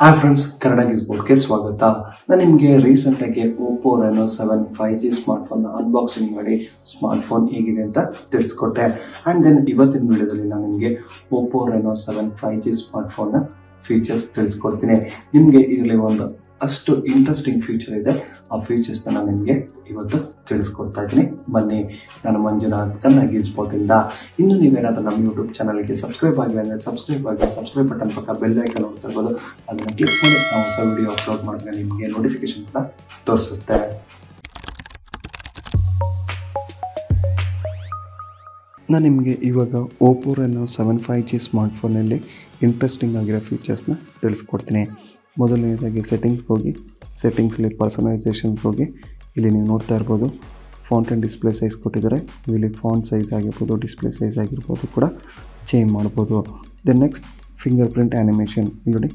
Hi friends Kannada ಗಿಸ್ ಬೋರ್ಡ್ಗೆ ಸ್ವಾಗತ. ನಾನು ನಿಮಗೆ ರೀಸೆಂಟ್ ಆಗಿ Oppo Reno seven five G smartphone unboxing ಮಾಡಿ ಸ್ಮಾರ್ಟ್ ಫೋನ್ ಹೇಗಿದೆ ಅಂತ ತಿಳಿಸ್ಕೊಟ್ಟೆ. ಆ್ಯಂಡ್ ದೆನ್ ಇವತ್ತಿನ ವಿಡಿಯೋದಲ್ಲಿ ನಾನು ನಿಮಗೆ Oppo Reno seven five G smart ಫೋನ್ನ ಫೀಚರ್ಸ್ ತಿಳಿಸ್ಕೊಡ್ತೀನಿ. ನಿಮಗೆ ಇದರಲ್ಲಿ ಒಂದು ಅಷ್ಟು ಇಂಟ್ರೆಸ್ಟಿಂಗ್ ಫ್ಯೂಚರ್ ಇದೆ. ಆ ಫೀಚರ್ಸ್ ನಾನು ನಿಮಗೆ ಇವತ್ತು ತಿಳಿಸ್ಕೊಡ್ತಾ ಇದ್ದೀನಿ. ಬನ್ನಿ, ನಾನು ಮಂಜುನಾಥ್ ಕನ್ನಡ ಗೀಸ್ಬೋದಿಂದ ಇನ್ನು ನೀವೇನಾದರೂ ನಮ್ಮ ಯೂಟ್ಯೂಬ್ ಚಾನಲ್ಗೆ ಸಬ್ಸ್ಕ್ರೈಬ್ ಆಗಿದೆ ಅಂದರೆ ಸಬ್ಸ್ಕ್ರೈಬ್ ಆಗಿ ಸಬ್ಸ್ಕ್ರೈಬ್ ಬಟನ್ ಪಕ್ಕ ಬೆಲ್ ಐಕನ್ ನೋಡ್ತಾ ಇರ್ಬೋದು. ಅದನ್ನು ಕ್ಲಿಕ್ ಮಾಡಿ ನಾವು ಹೊಸ ವಿಡಿಯೋ ಅಪ್ಲೋಡ್ ಮಾಡಿದ್ರೆ ನಿಮಗೆ ನೋಟಿಫಿಕೇಶನ್ ಕೂಡ ತೋರಿಸುತ್ತೆ. ನಾನು ನಿಮಗೆ ಇವಾಗ Oppo Reno seven five G ಸ್ಮಾರ್ಟ್ಫೋನಲ್ಲಿ interesting ಆಗಿರೋ ಫೀಚರ್ಸ್ನ ತಿಳಿಸ್ಕೊಡ್ತೀನಿ. ಮೊದಲನೇದಾಗಿ ಸೆಟ್ಟಿಂಗ್ಸ್ಗೆ ಹೋಗಿ ಸೆಟ್ಟಿಂಗ್ಸಲ್ಲಿ ಪರ್ಸನಲೈಸೇಷನ್ಗೆ ಹೋಗಿ, ಇಲ್ಲಿ ನೀವು ನೋಡ್ತಾ ಇರ್ಬೋದು ಫಾಂಟ್ ಆ್ಯಂಡ್ ಡಿಸ್ಪ್ಲೇ ಸೈಜ್ ಕೊಟ್ಟಿದ್ದಾರೆ. ಇಲ್ಲಿ ಫಾಂಟ್ ಸೈಜ್ ಆಗಿರ್ಬೋದು ಡಿಸ್ಪ್ಲೇ ಸೈಜ್ ಆಗಿರ್ಬೋದು ಕೂಡ ಚೇಂಜ್ ಮಾಡ್ಬೋದು. Then next finger print animation ನೋಡಿ,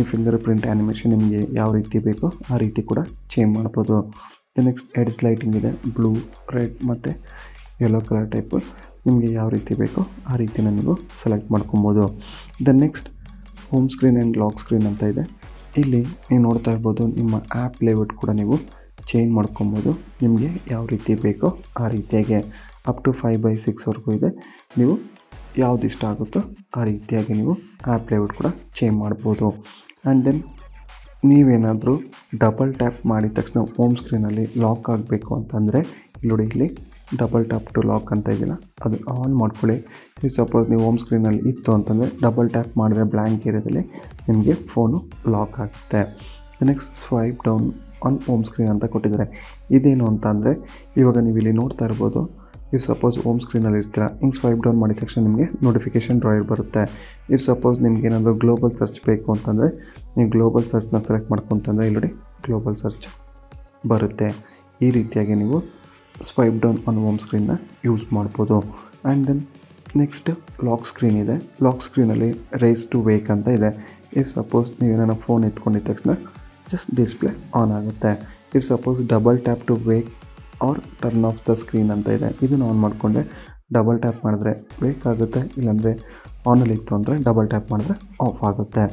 ಈ ಫಿಂಗರ್ ಪ್ರಿಂಟ್ ಆ್ಯನಿಮೇಷನ್ ನಿಮಗೆ ಯಾವ ರೀತಿ ಬೇಕೋ ಆ ರೀತಿ ಕೂಡ ಚೇಂಜ್ ಮಾಡ್ಬೋದು. ದೆನ್ ನೆಕ್ಸ್ಟ್ ಎಡ್ಸ್ ಲೈಟಿಂಗ್ ಇದೆ ಬ್ಲೂ ರೆಡ್ ಮತ್ತು ಯೆಲ್ಲೋ ಕಲರ್ ಟೈಪು ನಿಮಗೆ ಯಾವ ರೀತಿ ಬೇಕೋ ಆ ರೀತಿನ ನೀವು ಸೆಲೆಕ್ಟ್ ಮಾಡ್ಕೊಬೋದು. Then next home screen and lock screen ಅಂತ ಇದೆ. ಇಲ್ಲಿ ನೀವು ನೋಡ್ತಾ ಇರ್ಬೋದು, ನಿಮ್ಮ ಆ್ಯಪ್ ಲೇಔಟ್ ಕೂಡ ನೀವು ಚೇಂಜ್ ಮಾಡ್ಕೊಬೋದು. ನಿಮಗೆ ಯಾವ ರೀತಿ ಬೇಕೋ ಆ ರೀತಿಯಾಗಿ ಅಪ್ ಟು ಫೈವ್ ಬೈ ಸಿಕ್ಸ್ವರೆಗೂ ಇದೆ. ನೀವು ಯಾವ್ದು ಇಷ್ಟ ಆಗುತ್ತೋ ಆ ರೀತಿಯಾಗಿ ನೀವು ಆ್ಯಪ್ ಲೇಔಟ್ ಕೂಡ ಚೇಂಜ್ ಮಾಡ್ಬೋದು. ಆ್ಯಂಡ್ ದೆನ್ ನೀವೇನಾದರೂ ಡಬಲ್ ಟ್ಯಾಪ್ ಮಾಡಿದ ತಕ್ಷಣ ಹೋಮ್ ಸ್ಕ್ರೀನಲ್ಲಿ ಲಾಕ್ ಆಗಬೇಕು ಅಂತಂದರೆ, ಇಲ್ಲಿ ನೋಡಿ, ಇಲ್ಲಿ ಡಬಲ್ ಟ್ಯಾಪ್ ಟು ಲಾಕ್ ಅಂತ ಇದೆಯಲ್ಲ, ಅದು ಆನ್ ಮಾಡ್ಕೊಳ್ಳಿ. ಈಗ ಸಪೋಸ್ ನೀವು ಹೋಮ್ ಸ್ಕ್ರೀನಲ್ಲಿ ಇತ್ತು ಅಂತಂದರೆ ಡಬಲ್ ಟ್ಯಾಪ್ ಮಾಡಿದ್ರೆ ಬ್ಲ್ಯಾಂಕ್ ಏರಿಯಾದಲ್ಲಿ ನಿಮಗೆ ಫೋನು ಲಾಕ್ ಆಗುತ್ತೆ. Next swipe down on home screen ಅಂತ ಕೊಟ್ಟಿದ್ದಾರೆ. ಇದೇನು ಅಂತ ಅಂದರೆ ಇವಾಗ ನೀವು ಇಲ್ಲಿ ನೋಡ್ತಾ ಇರ್ಬೋದು ಇಫ್ ಸಪೋಸ್ ಹೋಮ್ ಸ್ಕ್ರೀನಲ್ಲಿ ಇರ್ತೀರ, ಹಿಂಗೆ ಸ್ವೈಪ್ ಡೌನ್ ಮಾಡಿದ ತಕ್ಷಣ ನಿಮಗೆ ನೋಟಿಫಿಕೇಷನ್ ಡ್ರಾಯರ್ ಬರುತ್ತೆ. ಇಫ್ ಸಪೋಸ್ ನಿಮ್ಗೆ ಏನಾದರೂ ಗ್ಲೋಬಲ್ ಸರ್ಚ್ ಬೇಕು ಅಂತಂದರೆ, ನೀವು ಗ್ಲೋಬಲ್ ಸರ್ಚ್ನ ಸೆಲೆಕ್ಟ್ ಮಾಡ್ಕೊಂತಂದರೆ ಇಲ್ಲಿ ಗ್ಲೋಬಲ್ ಸರ್ಚ್ ಬರುತ್ತೆ. ಈ ರೀತಿಯಾಗಿ ನೀವು ಸ್ವೈಪ್ ಡೌನ್ ಆನ್ ಹೋಮ್ ಸ್ಕ್ರೀನ್ನ ಯೂಸ್ ಮಾಡ್ಬೋದು. And then next lock screen ಇದೆ. ಲಾಕ್ ಸ್ಕ್ರೀನಲ್ಲಿ ರೇಸ್ ಟು ವೇಕ್ ಅಂತ ಇದೆ. ಇಫ್ ಸಪೋಸ್ ನೀವೇನೋ ಫೋನ್ ಎತ್ಕೊಂಡಿದ್ದ ತಕ್ಷಣ ಜಸ್ಟ್ ಡಿಸ್ಪ್ಲೇ ಆನ್ ಆಗುತ್ತೆ. If suppose double tap to wake or turn off the screen ಅಂತ ಇದೆ. ಇದನ್ನು ಆನ್ ಮಾಡಿಕೊಂಡ್ರೆ ಡಬಲ್ ಟ್ಯಾಪ್ ಮಾಡಿದ್ರೆ ವೇಕ್ ಆಗುತ್ತೆ. ಇಲ್ಲಾಂದರೆ ಆನಲ್ಲಿ ಇತ್ತು ಅಂದರೆ ಡಬಲ್ ಟ್ಯಾಪ್ ಮಾಡಿದ್ರೆ ಆಫ್ ಆಗುತ್ತೆ.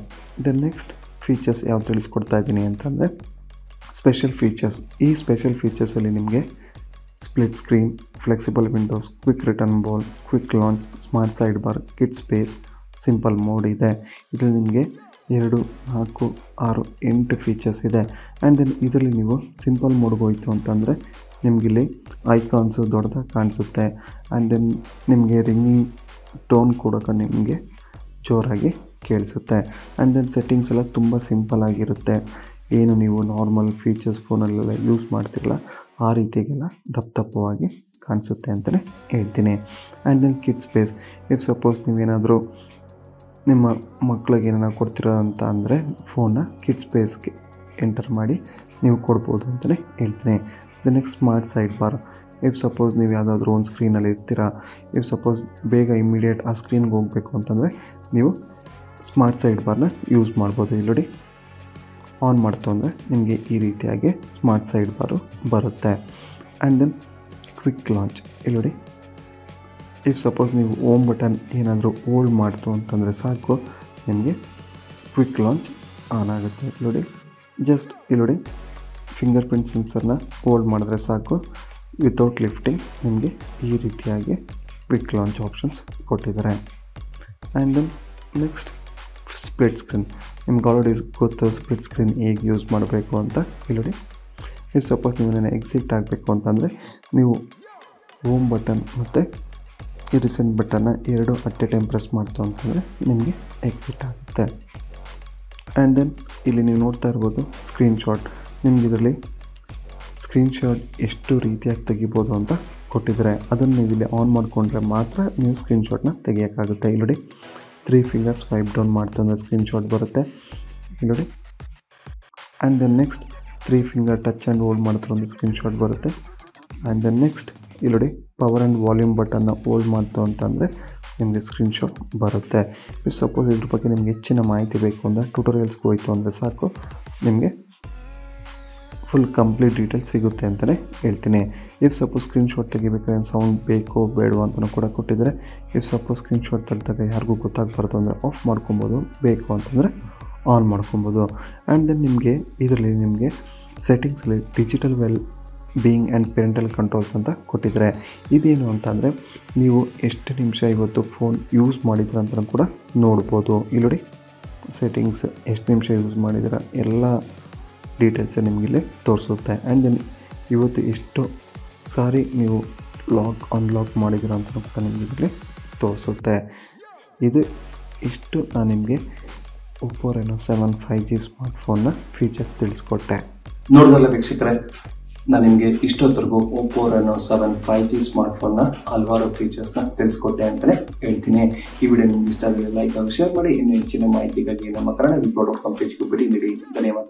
ದೆನ್ ನೆಕ್ಸ್ಟ್ ಫೀಚರ್ಸ್ ಯಾವ್ದು ತಿಳಿಸ್ಕೊಡ್ತಾ ಇದ್ದೀನಿ ಅಂತಂದರೆ ಸ್ಪೆಷಲ್ ಫೀಚರ್ಸ್ ಈ ಸ್ಪೆಷಲ್ ಫೀಚರ್ಸಲ್ಲಿ ನಿಮಗೆ split screen flexible windows quick return ball, quick launch smart sidebar kid space simple mode ಇದೆ. ಇದರಲ್ಲಿ ನಿಮಗೆ ಎರಡು ನಾಲ್ಕು ಆರು ಎಂಟು ಫೀಚರ್ಸ್ ಇದೆ. ಆ್ಯಂಡ್ ದೆನ್ ಇದರಲ್ಲಿ ನೀವು ಸಿಂಪಲ್ ಮೋಡ್ಗೆ ಹೋಯ್ತು ಅಂತಂದರೆ ನಿಮಗಿಲ್ಲಿ ಐಕಾನ್ಸು ದೊಡ್ಡದಾಗಿ ಕಾಣಿಸುತ್ತೆ. ಆ್ಯಂಡ್ ದೆನ್ ನಿಮಗೆ ರಿಂಗಿಂಗ್ ಟೋನ್ ಕೂಡ ನಿಮಗೆ ಜೋರಾಗಿ ಕೇಳಿಸುತ್ತೆ. ಆ್ಯಂಡ್ ದೆನ್ ಸೆಟ್ಟಿಂಗ್ಸ್ ಎಲ್ಲ ತುಂಬ ಸಿಂಪಲ್ ಆಗಿರುತ್ತೆ. ಏನು ನೀವು ನಾರ್ಮಲ್ ಫೀಚರ್ಸ್ ಫೋನಲ್ಲೆಲ್ಲ ಯೂಸ್ ಮಾಡ್ತಿರಲ್ಲ ಆ ರೀತಿಯಾಗೆಲ್ಲ ದಪ್ಪ ದಪ್ಪವಾಗಿ ಕಾಣಿಸುತ್ತೆ ಅಂತಲೇ ಹೇಳ್ತೀನಿ. And then kid space if suppose ನೀವೇನಾದರೂ ನಿಮ್ಮ ಮಕ್ಕಳಿಗೆ ಏನಾರ ಕೊಡ್ತಿರೋ ಅಂತ ಅಂದರೆ ಫೋನ್ನ ಕಿಡ್ ಸ್ಪೇಸ್ಗೆ ಎಂಟರ್ ಮಾಡಿ ನೀವು ಕೊಡ್ಬೋದು ಅಂತಲೇ ಹೇಳ್ತೀನಿ. Then next smart sidebar if suppose ನೀವು ಯಾವುದಾದ್ರೂ ಒಂದು ಸ್ಕ್ರೀನಲ್ಲಿ ಇರ್ತೀರಾ. ಇಫ್ ಸಪೋಸ್ ಬೇಗ ಇಮ್ಮಿಡಿಯೇಟ್ ಆ ಸ್ಕ್ರೀನ್ಗೆ ಹೋಗಬೇಕು ಅಂತಂದರೆ ನೀವು ಸ್ಮಾರ್ಟ್ ಸೈಡ್ ಬಾರ್ನ ಯೂಸ್ ಮಾಡ್ಬೋದು. ಇಲ್ಲಿ ನೋಡಿ. ಆನ್ ಮಾಡ್ತು ಅಂದರೆ ನಿಮಗೆ ಈ ರೀತಿಯಾಗಿ ಸ್ಮಾರ್ಟ್ ಸೈಡ್ ಬಾರು ಬರುತ್ತೆ. ಆ್ಯಂಡ್ ದೆನ್ ಕ್ವಿಕ್ ಲಾಂಚ್ ಇಲ್ಲಿ ಇಫ್ ಸಪೋಸ್ ನೀವು ಓಮ್ ಬಟನ್ ಏನಾದರೂ ಓಲ್ಡ್ ಮಾಡ್ತು ಅಂತಂದರೆ ಸಾಕು, ನಿಮಗೆ ಕ್ವಿಕ್ ಲಾಂಚ್ ಆನ್ ಆಗುತ್ತೆ. ಇಲ್ಲಿ ನೋಡಿ ಜಸ್ಟ್ ಇಲ್ಲಿ ಫಿಂಗರ್ ಪ್ರಿಂಟ್ ಸೆನ್ಸರ್ನ ಓಲ್ಡ್ ಮಾಡಿದ್ರೆ ಸಾಕು. ವಿತೌಟ್ ಲಿಫ್ಟಿಂಗ್ ನಿಮಗೆ ಈ ರೀತಿಯಾಗಿ ಕ್ವಿಕ್ ಲಾಂಚ್ ಆಪ್ಷನ್ಸ್ ಕೊಟ್ಟಿದ್ದಾರೆ. And then next split screen ನಿಮ್ಗೆ ಆಲ್ರೆಡಿ ಗೊತ್ತು ಸ್ಪ್ಲಿಟ್ ಸ್ಕ್ರೀನ್ ಹೇಗೆ ಯೂಸ್ ಮಾಡಬೇಕು ಅಂತ ಇಲ್ಲಿ ನೋಡಿ ಸಪೋಸ್ ನೀವು ನಾನು ಎಕ್ಸಿಟ್ ಆಗಬೇಕು ಅಂತಂದರೆ ನೀವು ಹೋಮ್ ಬಟನ್ ಮತ್ತು ಈ ರಿಸೆಂಟ್ ಬಟನ್ನ ಎರಡು ಅಟ್ ಎ ಟೈಮ್ ಪ್ರೆಸ್ ಮಾಡ್ತು ಅಂತಂದರೆ ನಿಮಗೆ ಎಕ್ಸಿಟ್ ಆಗುತ್ತೆ. ಆ್ಯಂಡ್ ದೆನ್ ಇಲ್ಲಿ ನೀವು ನೋಡ್ತಾ ಇರ್ಬೋದು ಸ್ಕ್ರೀನ್ಶಾಟ್ ನಿಮ್ಗೆ ಇದರಲ್ಲಿ ಸ್ಕ್ರೀನ್ಶಾಟ್ ಎಷ್ಟು ರೀತಿಯಾಗಿ ತೆಗಿಬೋದು ಅಂತ ಕೊಟ್ಟಿದ್ದಾರೆ. ಅದನ್ನು ನೀವು ಇಲ್ಲಿ ಆನ್ ಮಾಡಿಕೊಂಡ್ರೆ ಮಾತ್ರ ನೀವು ಸ್ಕ್ರೀನ್ಶಾಟ್ನ ತೆಗಿಯೋಕ್ಕಾಗುತ್ತೆ. ಇಲ್ಲಿ ತ್ರೀ ಫಿಂಗರ್ ಸ್ವೈಪ್ ಡೌನ್ ಮಾಡ್ತಂದ್ರೆ ಸ್ಕ್ರೀನ್ಶಾಟ್ ಬರುತ್ತೆ. ನೋಡಿ and then next three finger touch and hold ಮಾಡಿದ್ರೆ ಒಂದು ಸ್ಕ್ರೀನ್ಶಾಟ್ ಬರುತ್ತೆ. ಆ್ಯಂಡ್ ದೆನ್ ನೆಕ್ಸ್ಟ್ ಇಲ್ಲಿ ನೋಡಿ ಪವರ್ ಆ್ಯಂಡ್ ವಾಲ್ಯೂಮ್ ಬಟನ್ನ ಹೋಲ್ಡ್ ಮಾಡ್ತು ಅಂತಂದರೆ ನಿಮಗೆ ಸ್ಕ್ರೀನ್ಶಾಟ್ ಬರುತ್ತೆ. ಸಪೋಸ್ ಇದ್ರ ಬಗ್ಗೆ ನಿಮ್ಗೆ ಹೆಚ್ಚಿನ ಮಾಹಿತಿ ಬೇಕು ಅಂದರೆ ಟ್ಯೂಟೋರಿಯಲ್ಸ್ಗೆ ಹೋಯಿತು ಅಂದರೆ ಸಾಕು. ನಿಮಗೆ ಫುಲ್ ಕಂಪ್ಲೀಟ್ ಡೀಟೇಲ್ಸ್ ಸಿಗುತ್ತೆ ಅಂತಲೇ ಹೇಳ್ತೀನಿ. ಇಫ್ ಸಪೋಸ್ ಸ್ಕ್ರೀನ್ಶಾಟ್ ತೆಗಿಬೇಕಾದ್ರೆ ಸೌಂಡ್ ಬೇಕೋ ಬೇಡವೋ ಅಂತಲೂ ಕೂಡ ಕೊಟ್ಟಿದ್ದಾರೆ ಇಫ್ ಸಪೋಸ್ ಸ್ಕ್ರೀನ್ಶಾಟ್ ತೆಗೆದಾಗ ಯಾರಿಗೂ ಗೊತ್ತಾಗಬಾರ್ದು ಅಂದರೆ ಆಫ್ ಮಾಡ್ಕೊಬೋದು, ಬೇಕು ಅಂತಂದರೆ ಆನ್ ಮಾಡ್ಕೊಬೋದು. ಆ್ಯಂಡ್ ದೆನ್ ನಿಮಗೆ ಇದರಲ್ಲಿ ನಿಮಗೆ ಸೆಟ್ಟಿಂಗ್ಸಲ್ಲಿ digital wellbeing and parental controls ಅಂತ ಕೊಟ್ಟಿದ್ದಾರೆ ಇದೇನು ಅಂತಂದರೆ ನೀವು ಎಷ್ಟು ನಿಮಿಷ ಇವತ್ತು ಫೋನ್ ಯೂಸ್ ಮಾಡಿದ್ರ ಅಂತ ಕೂಡ ನೋಡ್ಬೋದು. ಇಲ್ಲಿ ಸೆಟ್ಟಿಂಗ್ಸ್ ಎಷ್ಟು ನಿಮಿಷ ಯೂಸ್ ಮಾಡಿದ್ರೆ, ಎಲ್ಲ ಡೀಟೇಲ್ಸ್ ನಿಮಗಿಲ್ಲಿ ತೋರಿಸುತ್ತೆ. ಆ್ಯಂಡ್ ದೆನ್ ಇವತ್ತು ಎಷ್ಟು ಸಾರಿ ನೀವು ಲಾಕ್ ಅನ್ಲಾಕ್ ಮಾಡಿದ್ದೀರ ಅಂತ ಕೂಡ ನಿಮಗೆ ಇಲ್ಲಿ ತೋರಿಸುತ್ತೆ. ಇದು ಇಷ್ಟು ನಾನು ನಿಮಗೆ Oppo Reno seven five G ಸ್ಮಾರ್ಟ್ಫೋನ್ನ features ತಿಳಿಸ್ಕೊಟ್ಟೆ. ನೋಡಿದಲ್ಲ ವೀಕ್ಷಕರೇ ನಾನು ನಿಮಗೆ ಇಷ್ಟೊತ್ತರೆಗೂ Oppo Reno seven five G ಸ್ಮಾರ್ಟ್ಫೋನ್ನ ಹಲವಾರು ಫೀಚರ್ಸ್ನ ತಿಳಿಸ್ಕೊಟ್ಟೆ ಅಂತಲೇ ಹೇಳ್ತೀನಿ. ಈ ವಿಡಿಯೋ ನಿಮ್ಗೆ ಇಷ್ಟ ಆದರೆ ಲೈಕ್ ಹಾಗೂ ಶೇರ್ ಮಾಡಿ. ಇನ್ನೂ ಹೆಚ್ಚಿನ ಮಾಹಿತಿಗಾಗಿ ನಮ್ಮ ಕನ್ನಡ ಕಾಮ್ ಪೇಜ್ಗೆ ಭೇಟಿ ನೀಡಿ ಧನ್ಯವಾದ